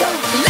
Go.